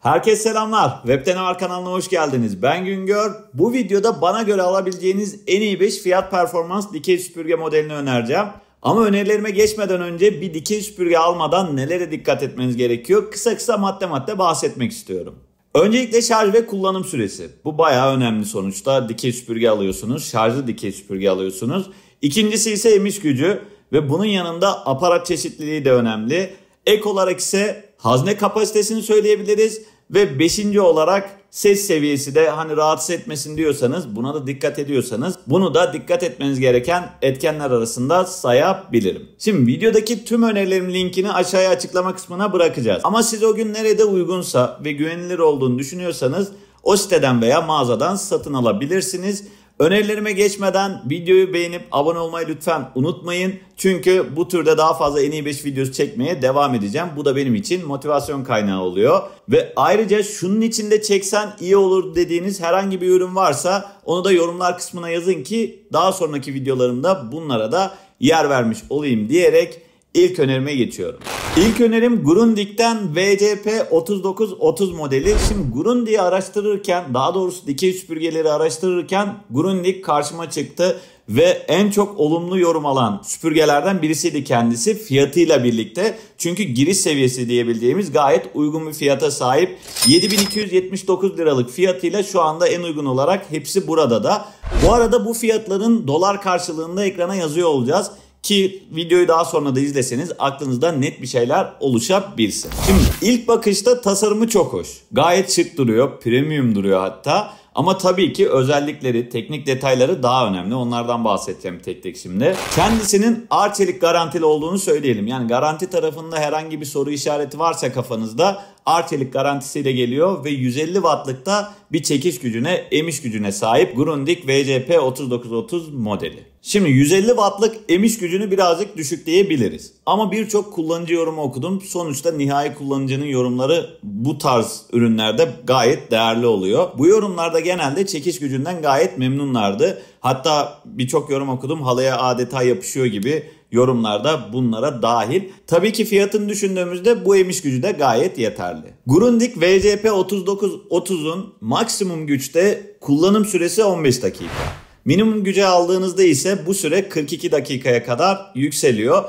Herkese selamlar. Webten Var kanalına hoş geldiniz. Ben Güngör. Bu videoda bana göre alabileceğiniz en iyi 5 fiyat performans dikey süpürge modelini önereceğim. Ama önerilerime geçmeden önce bir dikey süpürge almadan nelere dikkat etmeniz gerekiyor? Kısa kısa madde madde bahsetmek istiyorum. Öncelikle şarj ve kullanım süresi. Bu bayağı önemli sonuçta. Dikey süpürge alıyorsunuz, şarjlı dikey süpürge alıyorsunuz. İkincisi ise emiş gücü ve bunun yanında aparat çeşitliliği de önemli. Ek olarak ise hazne kapasitesini söyleyebiliriz ve beşinci olarak ses seviyesi de hani rahatsız etmesin diyorsanız buna da dikkat ediyorsanız bunu da dikkat etmeniz gereken etkenler arasında sayabilirim. Şimdi videodaki tüm önerilerim linkini aşağıya açıklama kısmına bırakacağız. Ama siz o gün nerede uygunsa ve güvenilir olduğunu düşünüyorsanız o siteden veya mağazadan satın alabilirsiniz. Önerilerime geçmeden videoyu beğenip abone olmayı lütfen unutmayın. Çünkü bu türde daha fazla en iyi 5 videosu çekmeye devam edeceğim. Bu da benim için motivasyon kaynağı oluyor. Ve ayrıca şunun içinde çeksen iyi olur dediğiniz herhangi bir ürün varsa onu da yorumlar kısmına yazın ki daha sonraki videolarımda bunlara da yer vermiş olayım diyerek ilk önerime geçiyorum. İlk önerim Grundig'den VCP 3930 modeli. Şimdi Grundig'i araştırırken daha doğrusu dikey süpürgeleri araştırırken Grundig karşıma çıktı ve en çok olumlu yorum alan süpürgelerden birisiydi kendisi fiyatıyla birlikte. Çünkü giriş seviyesi diyebileceğimiz gayet uygun bir fiyata sahip. 7279 liralık fiyatıyla şu anda en uygun olarak hepsi burada da. Bu arada bu fiyatların dolar karşılığında ekrana yazıyor olacağız. Ki videoyu daha sonra da izleseniz aklınızda net bir şeyler oluşabilsin. Şimdi ilk bakışta tasarımı çok hoş. Gayet şık duruyor, premium duruyor hatta. Ama tabii ki özellikleri, teknik detayları daha önemli. Onlardan bahsedeceğim tek tek şimdi. Kendisinin Arçelik garantili olduğunu söyleyelim. Yani garanti tarafında herhangi bir soru işareti varsa kafanızda Arçelik garantisiyle geliyor ve 150 wattlıkta bir çekiş gücüne, emiş gücüne sahip Grundig VCP 3930 modeli. Şimdi 150 wattlık emiş gücünü birazcık düşük diyebiliriz. Ama birçok kullanıcı yorumu okudum. Sonuçta nihai kullanıcının yorumları bu tarz ürünlerde gayet değerli oluyor. Bu yorumlarda genelde çekiş gücünden gayet memnunlardı. Hatta birçok yorum okudum halıya adeta yapışıyor gibi yorumlarda bunlara dahil. Tabii ki fiyatını düşündüğümüzde bu emiş gücü de gayet yeterli. Grundig VCP 3930'un maksimum güçte kullanım süresi 15 dakika. Minimum güce aldığınızda ise bu süre 42 dakikaya kadar yükseliyor.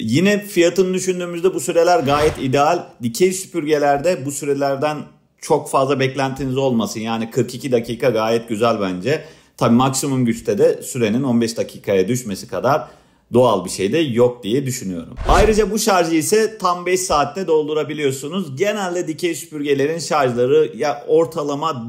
Yine fiyatını düşündüğümüzde bu süreler gayet ideal. Dikey süpürgelerde bu sürelerden çok fazla beklentiniz olmasın. Yani 42 dakika gayet güzel bence. Tabi maksimum güçte de sürenin 15 dakikaya düşmesi kadar doğal bir şey de yok diye düşünüyorum. Ayrıca bu şarjı ise tam 5 saatte doldurabiliyorsunuz. Genelde dikey süpürgelerin şarjları ya ortalama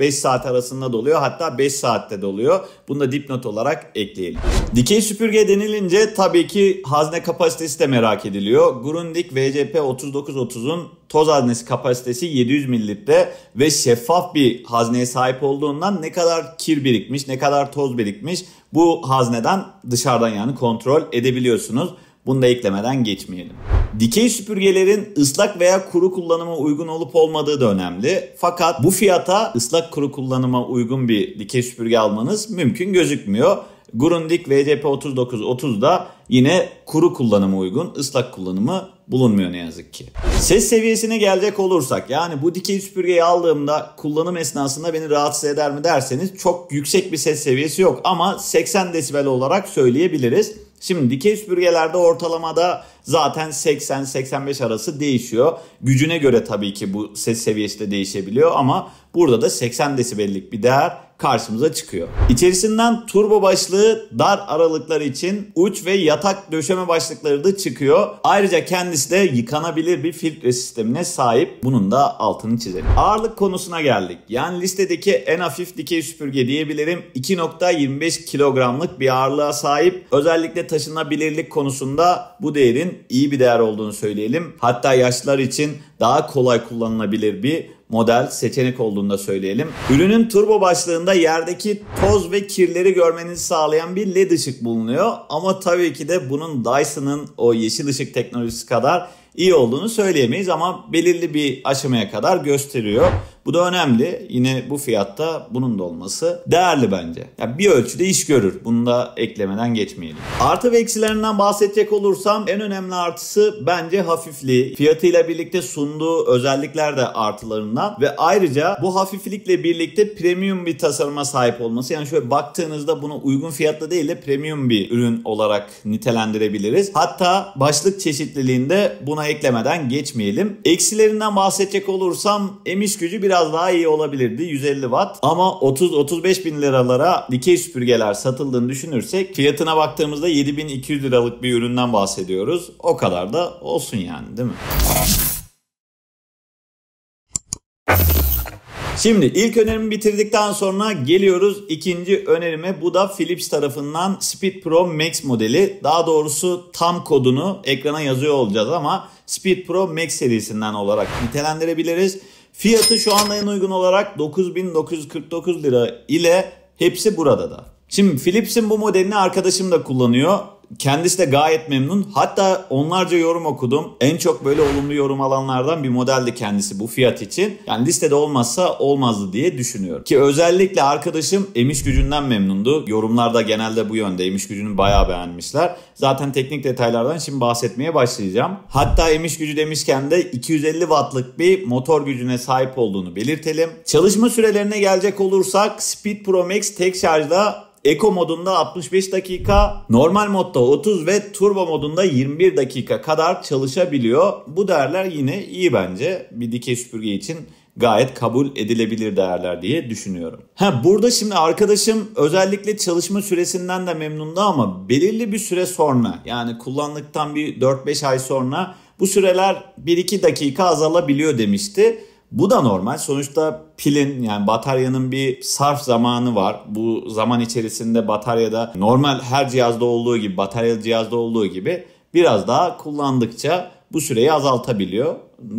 4-5 saat arasında doluyor hatta 5 saatte doluyor. Bunu da dipnot olarak ekleyelim. Dikey süpürge denilince tabii ki hazne kapasitesi de merak ediliyor. Grundig VCP 3930'un toz haznesi kapasitesi 700 mililitre ve şeffaf bir hazneye sahip olduğundan ne kadar kir birikmiş, ne kadar toz birikmiş bu hazneden dışarıdan yani kontrol edebiliyorsunuz. Bunu da eklemeden geçmeyelim. Dikey süpürgelerin ıslak veya kuru kullanıma uygun olup olmadığı da önemli. Fakat bu fiyata ıslak kuru kullanıma uygun bir dikey süpürge almanız mümkün gözükmüyor. Grundig VCP 3930'da yine kuru kullanıma uygun, ıslak kullanımı bulunmuyor ne yazık ki. Ses seviyesine gelecek olursak yani bu dikey süpürgeyi aldığımda kullanım esnasında beni rahatsız eder mi derseniz çok yüksek bir ses seviyesi yok ama 80 desibel olarak söyleyebiliriz. Şimdi dikey süpürgelerde ortalamada zaten 80-85 arası değişiyor. Gücüne göre tabii ki bu ses seviyesi de değişebiliyor ama burada da 80 desibellik bir değer karşımıza çıkıyor. İçerisinden turbo başlığı dar aralıklar için uç ve yatak döşeme başlıkları da çıkıyor. Ayrıca kendisi de yıkanabilir bir filtre sistemine sahip. Bunun da altını çizelim. Ağırlık konusuna geldik. Yani listedeki en hafif dikey süpürge diyebilirim. 2.25 kilogramlık bir ağırlığa sahip. Özellikle taşınabilirlik konusunda bu değerin iyi bir değer olduğunu söyleyelim. Hatta yaşlılar için daha kolay kullanılabilir bir model seçenek olduğunu da söyleyelim. Ürünün turbo başlığında yerdeki toz ve kirleri görmenizi sağlayan bir led ışık bulunuyor. Ama tabii ki de bunun Dyson'ın o yeşil ışık teknolojisi kadar iyi olduğunu söyleyemeyiz ama belirli bir aşamaya kadar gösteriyor. Bu da önemli. Yine bu fiyatta bunun da olması değerli bence. Yani bir ölçüde iş görür. Bunu da eklemeden geçmeyelim. Artı ve eksilerinden bahsedecek olursam en önemli artısı bence hafifliği. Fiyatıyla birlikte sunduğu özellikler de artılarından ve ayrıca bu hafiflikle birlikte premium bir tasarıma sahip olması. Yani şöyle baktığınızda bunu uygun fiyatlı değil de premium bir ürün olarak nitelendirebiliriz. Hatta başlık çeşitliliğinde buna eklemeden geçmeyelim. Eksilerinden bahsedecek olursam emiş gücü biraz daha iyi olabilirdi. 150 watt ama 30-35 bin liralara dikey süpürgeler satıldığını düşünürsek fiyatına baktığımızda 7200 liralık bir üründen bahsediyoruz. O kadar da olsun yani değil mi? Şimdi ilk önerimi bitirdikten sonra geliyoruz ikinci önerime. Bu da Philips tarafından Speed Pro Max modeli. Daha doğrusu tam kodunu ekrana yazıyor olacağız ama Speed Pro Max serisinden olarak nitelendirebiliriz. Fiyatı şu anda en uygun olarak 9949 lira ile hepsi burada da. Şimdi Philips'in bu modelini arkadaşım da kullanıyor. Kendisi de gayet memnun. Hatta onlarca yorum okudum. En çok böyle olumlu yorum alanlardan bir modeldi kendisi bu fiyat için. Yani listede olmazsa olmazdı diye düşünüyorum. Ki özellikle arkadaşım emiş gücünden memnundu. Yorumlarda genelde bu yönde. Emiş gücünü bayağı beğenmişler. Zaten teknik detaylardan şimdi bahsetmeye başlayacağım. Hatta emiş gücü demişken de 250 wattlık bir motor gücüne sahip olduğunu belirtelim. Çalışma sürelerine gelecek olursak Speed Pro Max tek şarjda Eco modunda 65 dakika, normal modda 30 ve turbo modunda 21 dakika kadar çalışabiliyor. Bu değerler yine iyi bence. Bir dikey süpürge için gayet kabul edilebilir değerler diye düşünüyorum. Ha burada şimdi arkadaşım özellikle çalışma süresinden de memnundu ama belirli bir süre sonra yani kullandıktan bir 4-5 ay sonra bu süreler 1-2 dakika azalabiliyor demişti. Bu da normal. Sonuçta pilin yani bataryanın bir sarf zamanı var. Bu zaman içerisinde bataryada normal her cihazda olduğu gibi, bataryalı cihazda olduğu gibi biraz daha kullandıkça bu süreyi azaltabiliyor.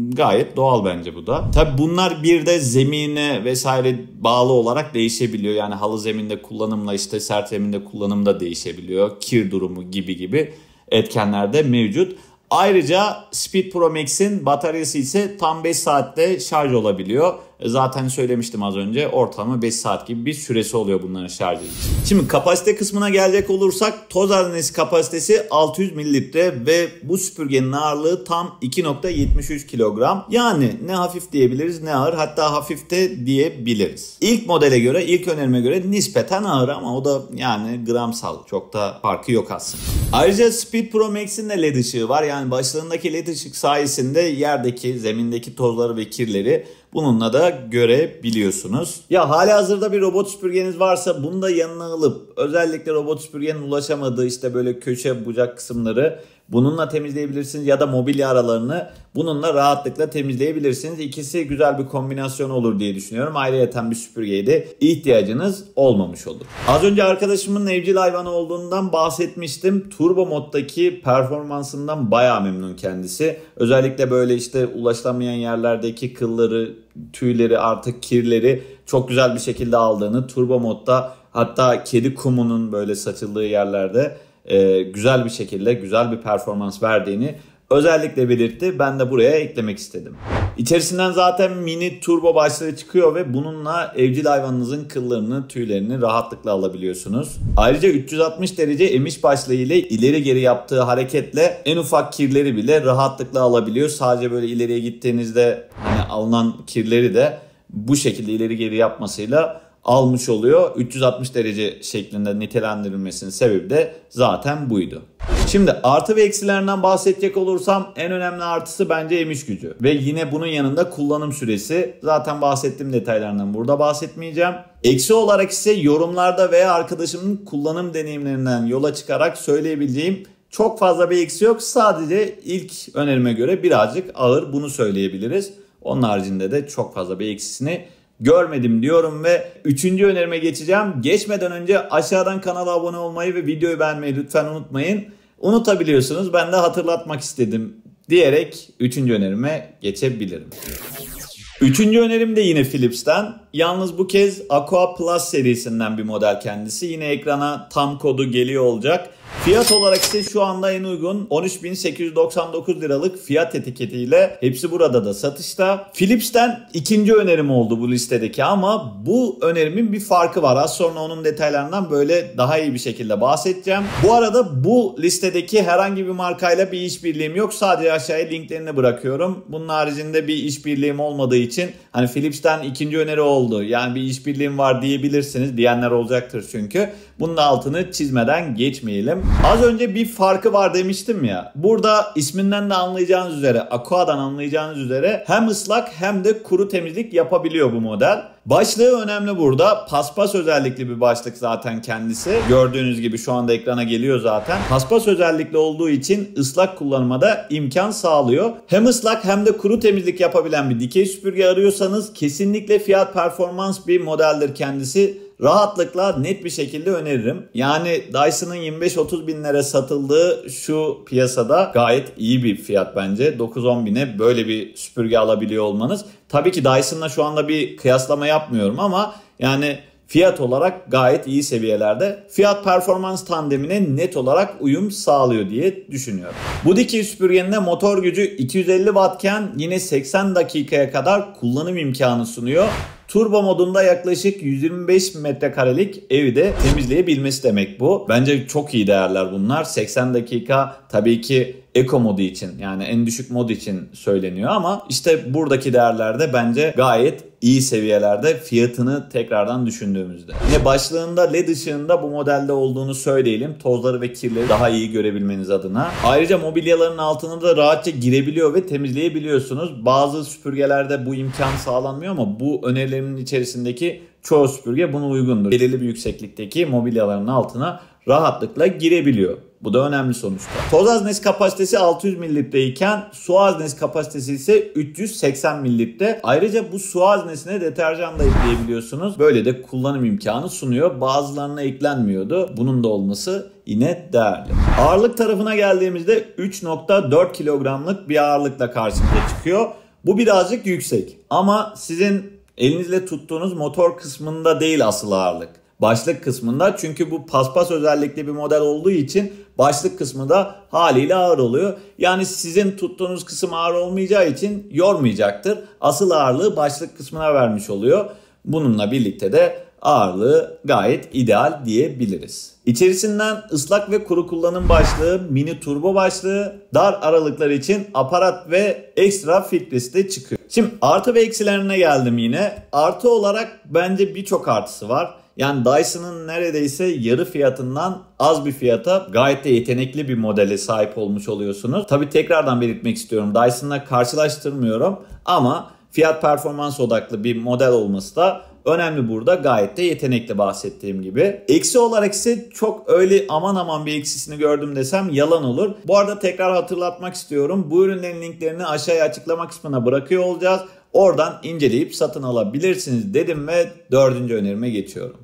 Gayet doğal bence bu da. Tabi bunlar bir de zemine vesaire bağlı olarak değişebiliyor. Yani halı zeminde kullanımla işte sert zeminde kullanım da değişebiliyor. Kir durumu gibi gibi etkenler de mevcut. Ayrıca Speed Pro Max'in bataryası ise tam 5 saatte şarj olabiliyor. Zaten söylemiştim az önce ortalama 5 saat gibi bir süresi oluyor bunların şarjı için. Şimdi kapasite kısmına gelecek olursak toz haznesi kapasitesi 600 mililitre ve bu süpürgenin ağırlığı tam 2.73 kilogram. Yani ne hafif diyebiliriz ne ağır hatta hafif de diyebiliriz. İlk modele göre ilk önerime göre nispeten ağır ama o da yani gramsal çok da farkı yok aslında. Ayrıca Speed Pro Max'in de led ışığı var yani başlarındaki led ışık sayesinde yerdeki zemindeki tozları ve kirleri Bununla da görebiliyorsunuz. Ya hala hazırda bir robot süpürgeniz varsa bunu da yanına alıp özellikle robot süpürgenin ulaşamadığı işte böyle köşe bucak kısımları bununla temizleyebilirsiniz ya da mobilya aralarını bununla rahatlıkla temizleyebilirsiniz. İkisi güzel bir kombinasyon olur diye düşünüyorum. Ayrıyeten bir süpürgeye de ihtiyacınız olmamış olur. Az önce arkadaşımın evcil hayvanı olduğundan bahsetmiştim. Turbo moddaki performansından baya memnun kendisi. Özellikle böyle işte ulaşılamayan yerlerdeki kılları, tüyleri artık kirleri çok güzel bir şekilde aldığını turbo modda hatta kedi kumunun böyle saçıldığı yerlerde e, güzel bir şekilde güzel bir performans verdiğini özellikle belirtti. Ben de buraya eklemek istedim. İçerisinden zaten mini turbo başlığı çıkıyor ve bununla evcil hayvanınızın kıllarını, tüylerini rahatlıkla alabiliyorsunuz. Ayrıca 360 derece emiş başlığı ile ileri geri yaptığı hareketle en ufak kirleri bile rahatlıkla alabiliyor. Sadece böyle ileriye gittiğinizde hani alınan kirleri de bu şekilde ileri geri yapmasıyla almış oluyor. 360 derece şeklinde nitelendirilmesinin sebebi de zaten buydu. Şimdi artı ve eksilerinden bahsedecek olursam en önemli artısı bence emiş gücü. Ve yine bunun yanında kullanım süresi. Zaten bahsettiğim detaylarından burada bahsetmeyeceğim. Eksi olarak ise yorumlarda veya arkadaşımın kullanım deneyimlerinden yola çıkarak söyleyebileceğim çok fazla bir eksi yok. Sadece ilk önerime göre birazcık ağır bunu söyleyebiliriz. Onun haricinde de çok fazla bir eksisini görmedim diyorum ve üçüncü önerime geçeceğim. Geçmeden önce aşağıdan kanala abone olmayı ve videoyu beğenmeyi lütfen unutmayın. Unutabiliyorsunuz ben de hatırlatmak istedim diyerek üçüncü önerime geçebilirim. Üçüncü önerim de yine Philips'ten. Yalnız bu kez Aqua Plus serisinden bir model kendisi. Yine ekrana tam kodu geliyor olacak. Fiyat olarak ise şu anda en uygun 13.899 liralık fiyat etiketiyle hepsi burada da satışta. Philips'ten ikinci önerim oldu bu listedeki ama bu önerimin bir farkı var. Az sonra onun detaylarından böyle daha iyi bir şekilde bahsedeceğim. Bu arada bu listedeki herhangi bir markayla bir işbirliğim yok. Sadece aşağıya linklerini bırakıyorum. Bunun haricinde bir işbirliğim olmadığı için hani Philips'ten ikinci öneri oldu. Yani bir işbirliğim var diyebilirsiniz. Diyenler olacaktır çünkü. Bunun altını çizmeden geçmeyelim. Az önce bir farkı var demiştim ya. Burada isminden de anlayacağınız üzere, Aqua'dan anlayacağınız üzere hem ıslak hem de kuru temizlik yapabiliyor bu model. Başlığı önemli burada. Paspas özellikli bir başlık zaten kendisi. Gördüğünüz gibi şu anda ekrana geliyor zaten. Paspas özellikli olduğu için ıslak kullanıma da imkan sağlıyor. Hem ıslak hem de kuru temizlik yapabilen bir dikey süpürge arıyorsanız kesinlikle fiyat performans bir modeldir kendisi rahatlıkla net bir şekilde öneririm. Yani Dyson'ın 25-30 binlere satıldığı şu piyasada gayet iyi bir fiyat bence. 9-10 bine böyle bir süpürge alabiliyor olmanız. Tabii ki Dyson'la şu anda bir kıyaslama yapmıyorum ama yani fiyat olarak gayet iyi seviyelerde. Fiyat performans tandemine net olarak uyum sağlıyor diye düşünüyorum. Bu dikey süpürgenin motor gücü 250 wattken yine 80 dakikaya kadar kullanım imkanı sunuyor. Turbo modunda yaklaşık 125 metrekarelik evi de temizleyebilmesi demek bu. Bence çok iyi değerler bunlar. 80 dakika tabii ki Eco modu için yani en düşük mod için söyleniyor ama işte buradaki değerlerde bence gayet iyi seviyelerde fiyatını tekrardan düşündüğümüzde. Yine başlığında led ışığında bu modelde olduğunu söyleyelim. Tozları ve kirleri daha iyi görebilmeniz adına. Ayrıca mobilyaların altına da rahatça girebiliyor ve temizleyebiliyorsunuz. Bazı süpürgelerde bu imkan sağlanmıyor ama bu önerilerimin içerisindeki çoğu süpürge buna uygundur. Belirli bir yükseklikteki mobilyaların altına rahatlıkla girebiliyor. Bu da önemli sonuçta. Toz haznesi kapasitesi 600 mililitre iken su haznesi kapasitesi ise 380 mililitre. Ayrıca bu su haznesine deterjan da ekleyebiliyorsunuz. Böyle de kullanım imkanı sunuyor. Bazılarına eklenmiyordu. Bunun da olması yine değerli. Ağırlık tarafına geldiğimizde 3.4 kilogramlık bir ağırlıkla karşımıza çıkıyor. Bu birazcık yüksek ama sizin elinizle tuttuğunuz motor kısmında değil asıl ağırlık başlık kısmında. Çünkü bu paspas özellikli bir model olduğu için başlık kısmı da haliyle ağır oluyor. Yani sizin tuttuğunuz kısım ağır olmayacağı için yormayacaktır. Asıl ağırlığı başlık kısmına vermiş oluyor. Bununla birlikte de ağırlığı gayet ideal diyebiliriz. İçerisinden ıslak ve kuru kullanım başlığı, mini turbo başlığı, dar aralıklar için aparat ve ekstra filtresi de çıkıyor. Şimdi artı ve eksilerine geldim yine. Artı olarak bence birçok artısı var. Yani Dyson'ın neredeyse yarı fiyatından az bir fiyata gayet de yetenekli bir modele sahip olmuş oluyorsunuz. Tabi tekrardan belirtmek istiyorum. Dyson'la karşılaştırmıyorum ama fiyat performans odaklı bir model olması da önemli burada. Gayet de yetenekli bahsettiğim gibi. Eksi olarak ise çok öyle aman aman bir eksisini gördüm desem yalan olur. Bu arada tekrar hatırlatmak istiyorum. Bu ürünlerin linklerini aşağıya açıklama kısmına bırakıyor olacağız. Oradan inceleyip satın alabilirsiniz dedim ve dördüncü önerime geçiyorum.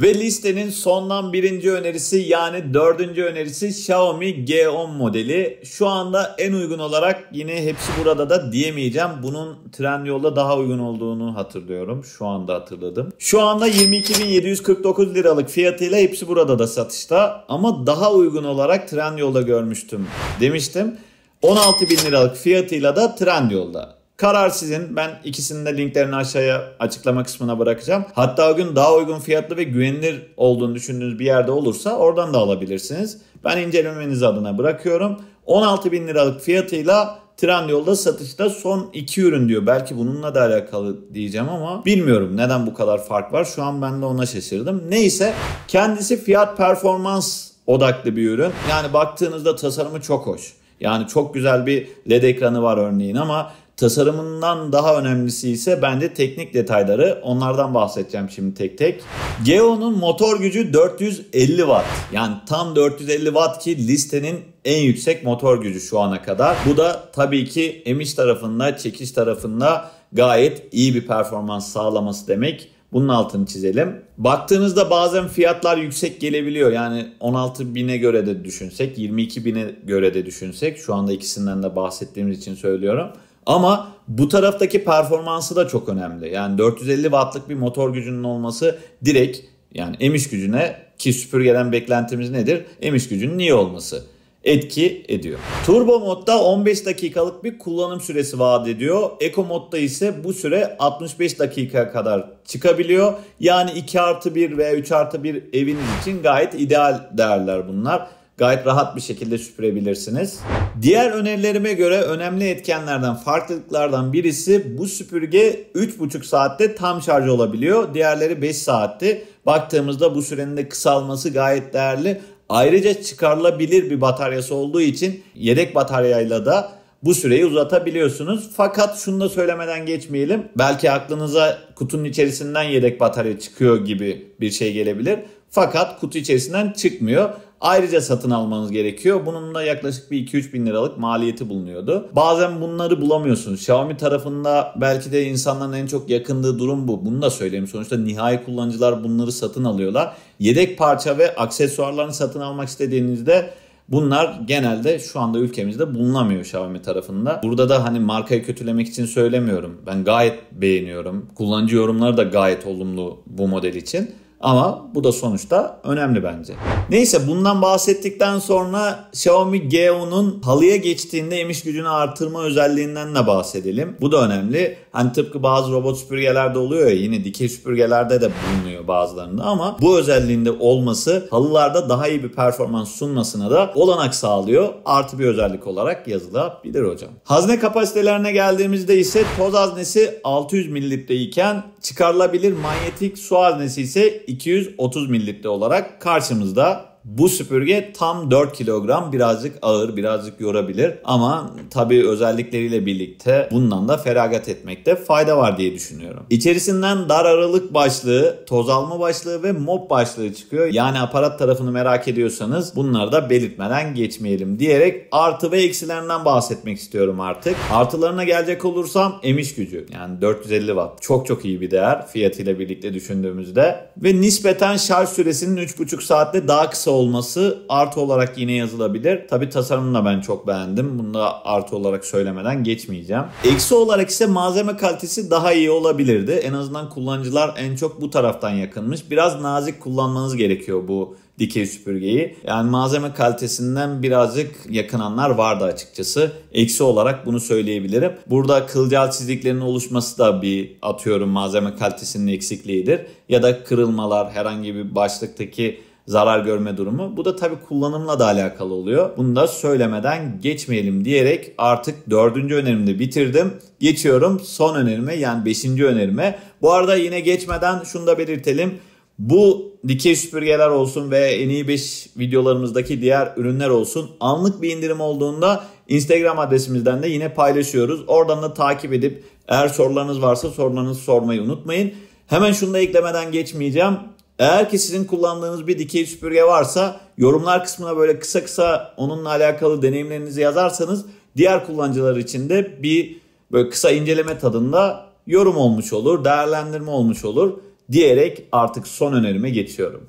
Ve listenin sondan birinci önerisi yani dördüncü önerisi Xiaomi G10 modeli. Şu anda en uygun olarak yine hepsi burada da diyemeyeceğim. Bunun Trendyol'da daha uygun olduğunu hatırlıyorum. Şu anda hatırladım. Şu anda 22.749 liralık fiyatıyla hepsi burada da satışta. Ama daha uygun olarak Trendyol'da görmüştüm demiştim. 16.000 liralık fiyatıyla da Trendyol'da. Karar sizin. Ben ikisinin de linklerini aşağıya açıklama kısmına bırakacağım. Hatta o gün daha uygun fiyatlı ve güvenilir olduğunu düşündüğünüz bir yerde olursa oradan da alabilirsiniz. Ben incelemeniz adına bırakıyorum. 16 bin liralık fiyatıyla Trendyol'da satışta son iki ürün diyor. Belki bununla da alakalı diyeceğim ama bilmiyorum neden bu kadar fark var. Şu an ben de ona şaşırdım. Neyse kendisi fiyat performans odaklı bir ürün. Yani baktığınızda tasarımı çok hoş. Yani çok güzel bir LED ekranı var örneğin ama Tasarımından daha önemlisi ise bence teknik detayları. Onlardan bahsedeceğim şimdi tek tek. Geo'nun motor gücü 450 watt. Yani tam 450 watt ki listenin en yüksek motor gücü şu ana kadar. Bu da tabii ki emiş tarafında, çekiş tarafında gayet iyi bir performans sağlaması demek. Bunun altını çizelim. Baktığınızda bazen fiyatlar yüksek gelebiliyor. Yani 16 bine göre de düşünsek, 22 bine göre de düşünsek. Şu anda ikisinden de bahsettiğimiz için söylüyorum. Ama bu taraftaki performansı da çok önemli. Yani 450 wattlık bir motor gücünün olması direkt yani emiş gücüne ki süpürgeden beklentimiz nedir? Emiş gücünün iyi olması etki ediyor. Turbo modda 15 dakikalık bir kullanım süresi vaat ediyor. Eco modda ise bu süre 65 dakika kadar çıkabiliyor. Yani 2 artı 1 veya 3 artı 1 eviniz için gayet ideal değerler bunlar gayet rahat bir şekilde süpürebilirsiniz. Diğer önerilerime göre önemli etkenlerden, farklılıklardan birisi bu süpürge 3,5 saatte tam şarj olabiliyor. Diğerleri 5 saatti. Baktığımızda bu sürenin de kısalması gayet değerli. Ayrıca çıkarılabilir bir bataryası olduğu için yedek bataryayla da bu süreyi uzatabiliyorsunuz. Fakat şunu da söylemeden geçmeyelim. Belki aklınıza kutunun içerisinden yedek batarya çıkıyor gibi bir şey gelebilir. Fakat kutu içerisinden çıkmıyor. Ayrıca satın almanız gerekiyor. Bunun da yaklaşık bir 2-3 bin liralık maliyeti bulunuyordu. Bazen bunları bulamıyorsunuz. Xiaomi tarafında belki de insanların en çok yakındığı durum bu. Bunu da söyleyeyim. Sonuçta nihai kullanıcılar bunları satın alıyorlar. Yedek parça ve aksesuarlarını satın almak istediğinizde Bunlar genelde şu anda ülkemizde bulunamıyor Xiaomi tarafında. Burada da hani markayı kötülemek için söylemiyorum. Ben gayet beğeniyorum. Kullanıcı yorumları da gayet olumlu bu model için. Ama bu da sonuçta önemli bence. Neyse bundan bahsettikten sonra Xiaomi G10'un halıya geçtiğinde emiş gücünü artırma özelliğinden de bahsedelim. Bu da önemli. Hani tıpkı bazı robot süpürgelerde oluyor ya yine dikey süpürgelerde de bulunuyor bazılarında ama bu özelliğinde olması halılarda daha iyi bir performans sunmasına da olanak sağlıyor. Artı bir özellik olarak yazılabilir hocam. Hazne kapasitelerine geldiğimizde ise toz haznesi 600 mililitre iken çıkarılabilir. Manyetik su haznesi ise 230 mililitre olarak karşımızda bu süpürge tam 4 kilogram birazcık ağır birazcık yorabilir ama tabii özellikleriyle birlikte bundan da feragat etmekte fayda var diye düşünüyorum. İçerisinden dar aralık başlığı, toz alma başlığı ve mop başlığı çıkıyor. Yani aparat tarafını merak ediyorsanız bunları da belirtmeden geçmeyelim diyerek artı ve eksilerinden bahsetmek istiyorum artık. Artılarına gelecek olursam emiş gücü yani 450 watt çok çok iyi bir değer fiyatıyla birlikte düşündüğümüzde ve nispeten şarj süresinin 3,5 saatte daha kısa olması artı olarak yine yazılabilir. Tabi tasarımını da ben çok beğendim. Bunu da artı olarak söylemeden geçmeyeceğim. Eksi olarak ise malzeme kalitesi daha iyi olabilirdi. En azından kullanıcılar en çok bu taraftan yakınmış. Biraz nazik kullanmanız gerekiyor bu dikey süpürgeyi. Yani malzeme kalitesinden birazcık yakınanlar vardı açıkçası. Eksi olarak bunu söyleyebilirim. Burada kılcal çiziklerin oluşması da bir atıyorum malzeme kalitesinin eksikliğidir. Ya da kırılmalar herhangi bir başlıktaki zarar görme durumu. Bu da tabii kullanımla da alakalı oluyor. Bunu da söylemeden geçmeyelim diyerek artık dördüncü önerimde bitirdim. Geçiyorum son önerime yani beşinci önerime. Bu arada yine geçmeden şunu da belirtelim. Bu dikey süpürgeler olsun ve en iyi 5 videolarımızdaki diğer ürünler olsun anlık bir indirim olduğunda Instagram adresimizden de yine paylaşıyoruz. Oradan da takip edip eğer sorularınız varsa sorularınızı sormayı unutmayın. Hemen şunu da eklemeden geçmeyeceğim. Eğer ki sizin kullandığınız bir dikey süpürge varsa yorumlar kısmına böyle kısa kısa onunla alakalı deneyimlerinizi yazarsanız diğer kullanıcılar için de bir böyle kısa inceleme tadında yorum olmuş olur, değerlendirme olmuş olur diyerek artık son önerime geçiyorum.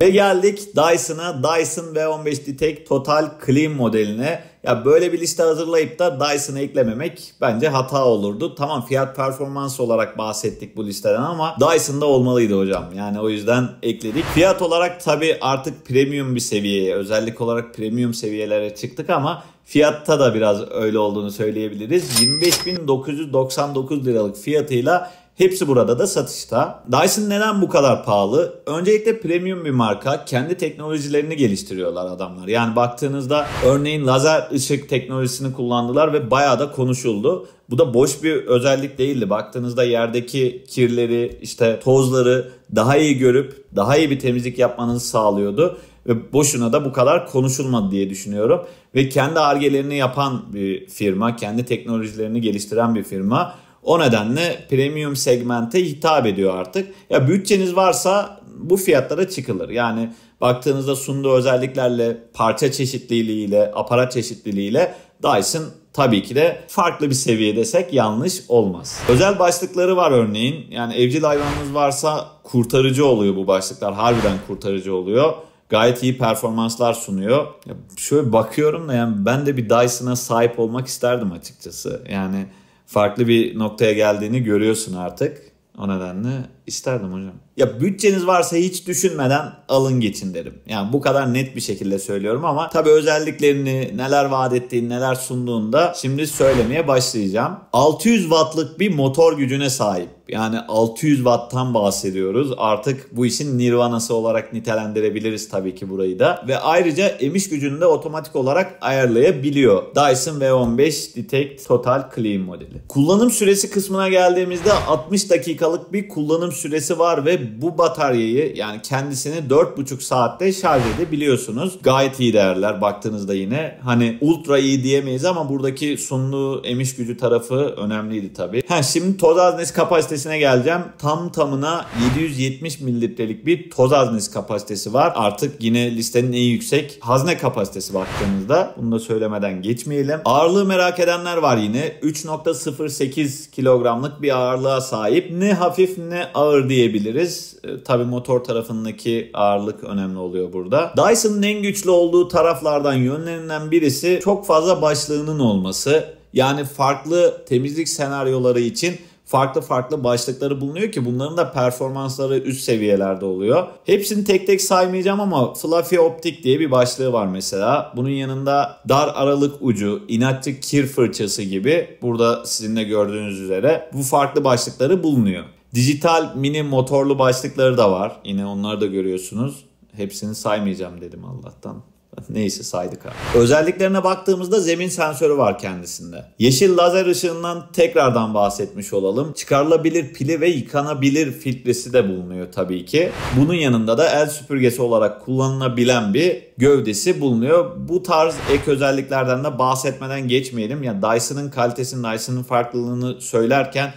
Ve geldik Dyson'a. Dyson V15 Detect Total Clean modeline. Ya böyle bir liste hazırlayıp da Dyson'ı eklememek bence hata olurdu. Tamam fiyat performans olarak bahsettik bu listeden ama Dyson'da olmalıydı hocam. Yani o yüzden ekledik. Fiyat olarak tabii artık premium bir seviyeye, özellik olarak premium seviyelere çıktık ama fiyatta da biraz öyle olduğunu söyleyebiliriz. 25.999 liralık fiyatıyla Hepsi burada da satışta. Dyson neden bu kadar pahalı? Öncelikle premium bir marka. Kendi teknolojilerini geliştiriyorlar adamlar. Yani baktığınızda örneğin lazer ışık teknolojisini kullandılar ve bayağı da konuşuldu. Bu da boş bir özellik değildi. Baktığınızda yerdeki kirleri, işte tozları daha iyi görüp daha iyi bir temizlik yapmanızı sağlıyordu. Ve boşuna da bu kadar konuşulmadı diye düşünüyorum. Ve kendi argelerini yapan bir firma, kendi teknolojilerini geliştiren bir firma. O nedenle premium segmente hitap ediyor artık. Ya bütçeniz varsa bu fiyatlara çıkılır. Yani baktığınızda sunduğu özelliklerle, parça çeşitliliğiyle, aparat çeşitliliğiyle Dyson tabii ki de farklı bir seviye desek yanlış olmaz. Özel başlıkları var örneğin. Yani evcil hayvanınız varsa kurtarıcı oluyor bu başlıklar. Harbiden kurtarıcı oluyor. gayet iyi performanslar sunuyor. Ya şöyle bakıyorum da yani ben de bir Dyson'a sahip olmak isterdim açıkçası. Yani farklı bir noktaya geldiğini görüyorsun artık. O nedenle isterdim hocam. Ya bütçeniz varsa hiç düşünmeden alın geçin derim. Yani bu kadar net bir şekilde söylüyorum ama tabii özelliklerini, neler vaat ettiğini, neler sunduğunda şimdi söylemeye başlayacağım. 600 wattlık bir motor gücüne sahip. Yani 600 watttan bahsediyoruz. Artık bu işin nirvanası olarak nitelendirebiliriz tabii ki burayı da. Ve ayrıca emiş gücünü de otomatik olarak ayarlayabiliyor. Dyson V15 Detect Total Clean modeli. Kullanım süresi kısmına geldiğimizde 60 dakikalık bir kullanım süresi var ve bu bataryayı yani kendisini 4,5 saatte şarj edebiliyorsunuz. Gayet iyi değerler baktığınızda yine. Hani ultra iyi diyemeyiz ama buradaki sunduğu emiş gücü tarafı önemliydi tabii. Ha, şimdi toz haznesi kapasitesine geleceğim. Tam tamına 770 mililitrelik bir toz haznesi kapasitesi var. Artık yine listenin en yüksek hazne kapasitesi baktığınızda. Bunu da söylemeden geçmeyelim. Ağırlığı merak edenler var yine. 3.08 kilogramlık bir ağırlığa sahip. Ne hafif ne ağır diyebiliriz. E, tabii motor tarafındaki ağırlık önemli oluyor burada. Dyson'ın en güçlü olduğu taraflardan yönlerinden birisi çok fazla başlığının olması. Yani farklı temizlik senaryoları için farklı farklı başlıkları bulunuyor ki bunların da performansları üst seviyelerde oluyor. Hepsini tek tek saymayacağım ama Fluffy Optik diye bir başlığı var mesela. Bunun yanında dar aralık ucu, inatçı kir fırçası gibi burada sizin de gördüğünüz üzere bu farklı başlıkları bulunuyor. Dijital mini motorlu başlıkları da var. Yine onları da görüyorsunuz. Hepsini saymayacağım dedim Allah'tan. Neyse saydık abi. Özelliklerine baktığımızda zemin sensörü var kendisinde. Yeşil lazer ışığından tekrardan bahsetmiş olalım. Çıkarılabilir pili ve yıkanabilir filtresi de bulunuyor tabii ki. Bunun yanında da el süpürgesi olarak kullanılabilen bir gövdesi bulunuyor. Bu tarz ek özelliklerden de bahsetmeden geçmeyelim. Yani Dyson'ın kalitesini, Dyson'ın farklılığını söylerken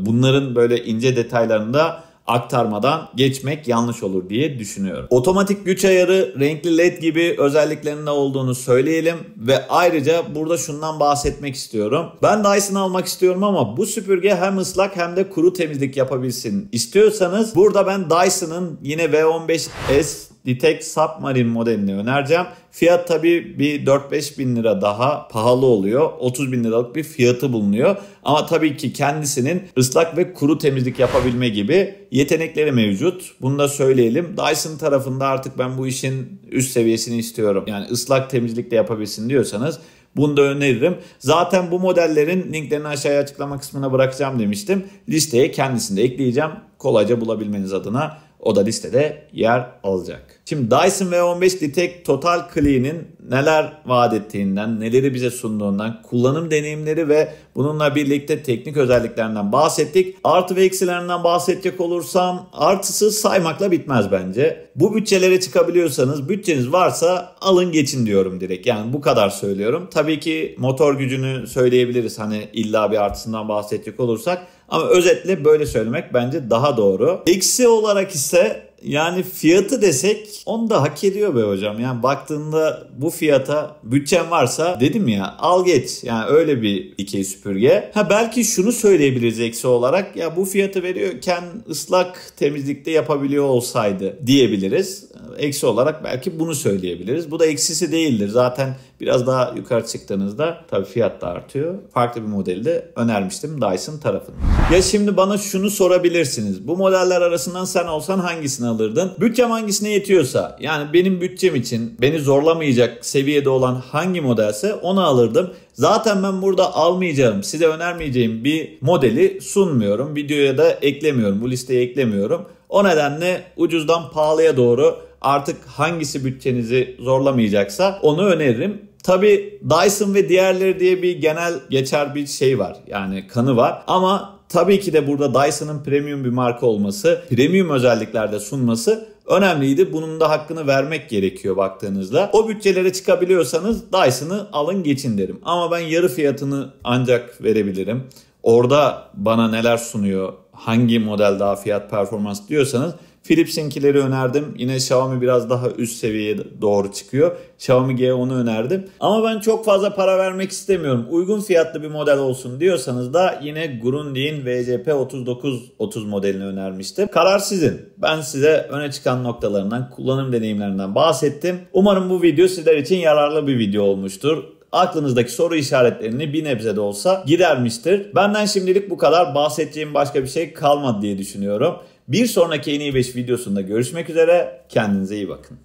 bunların böyle ince detaylarını da aktarmadan geçmek yanlış olur diye düşünüyorum. Otomatik güç ayarı, renkli led gibi özelliklerinde olduğunu söyleyelim ve ayrıca burada şundan bahsetmek istiyorum. Ben Dyson almak istiyorum ama bu süpürge hem ıslak hem de kuru temizlik yapabilsin istiyorsanız burada ben Dyson'ın yine V15S Detect Submarine modelini önereceğim. Fiyat tabi bir 4-5 bin lira daha pahalı oluyor. 30 bin liralık bir fiyatı bulunuyor. Ama tabii ki kendisinin ıslak ve kuru temizlik yapabilme gibi yetenekleri mevcut. Bunu da söyleyelim. Dyson tarafında artık ben bu işin üst seviyesini istiyorum. Yani ıslak temizlik de yapabilsin diyorsanız bunu da öneririm. Zaten bu modellerin linklerini aşağıya açıklama kısmına bırakacağım demiştim. Listeye kendisini de ekleyeceğim. Kolayca bulabilmeniz adına o da listede yer alacak. Şimdi Dyson V15 Detect Total Clean'in neler vaat ettiğinden, neleri bize sunduğundan, kullanım deneyimleri ve bununla birlikte teknik özelliklerinden bahsettik. Artı ve eksilerinden bahsedecek olursam artısı saymakla bitmez bence. Bu bütçelere çıkabiliyorsanız, bütçeniz varsa alın geçin diyorum direkt. Yani bu kadar söylüyorum. Tabii ki motor gücünü söyleyebiliriz hani illa bir artısından bahsedecek olursak. Ama özetle böyle söylemek bence daha doğru. Eksi olarak ise yani fiyatı desek onu da hak ediyor be hocam. Yani baktığında bu fiyata bütçen varsa dedim ya al geç. Yani öyle bir dikey süpürge. Ha belki şunu söyleyebiliriz eksi olarak. Ya bu fiyatı veriyorken ıslak temizlikte yapabiliyor olsaydı diyebiliriz. Eksi olarak belki bunu söyleyebiliriz. Bu da eksisi değildir. Zaten biraz daha yukarı çıktığınızda tabii fiyat da artıyor. Farklı bir modeli de önermiştim Dyson tarafından. Ya şimdi bana şunu sorabilirsiniz. Bu modeller arasından sen olsan hangisini alırdın? Bütçem hangisine yetiyorsa yani benim bütçem için beni zorlamayacak seviyede olan hangi modelse onu alırdım. Zaten ben burada almayacağım, size önermeyeceğim bir modeli sunmuyorum. Videoya da eklemiyorum, bu listeye eklemiyorum. O nedenle ucuzdan pahalıya doğru artık hangisi bütçenizi zorlamayacaksa onu öneririm. Tabi Dyson ve diğerleri diye bir genel geçer bir şey var. Yani kanı var. Ama tabii ki de burada Dyson'ın premium bir marka olması, premium özelliklerde sunması önemliydi. Bunun da hakkını vermek gerekiyor baktığınızda. O bütçelere çıkabiliyorsanız Dyson'ı alın geçin derim. Ama ben yarı fiyatını ancak verebilirim. Orada bana neler sunuyor, hangi model daha fiyat performans diyorsanız Philips'inkileri önerdim. Yine Xiaomi biraz daha üst seviyeye doğru çıkıyor. Xiaomi G10'u önerdim. Ama ben çok fazla para vermek istemiyorum. Uygun fiyatlı bir model olsun diyorsanız da yine Grundig'in VCP 3930 modelini önermiştim. Karar sizin. Ben size öne çıkan noktalarından, kullanım deneyimlerinden bahsettim. Umarım bu video sizler için yararlı bir video olmuştur aklınızdaki soru işaretlerini bir nebze de olsa gidermiştir. Benden şimdilik bu kadar. Bahsedeceğim başka bir şey kalmadı diye düşünüyorum. Bir sonraki en iyi 5 videosunda görüşmek üzere. Kendinize iyi bakın.